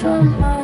from my